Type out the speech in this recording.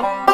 Bye.